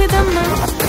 with a man.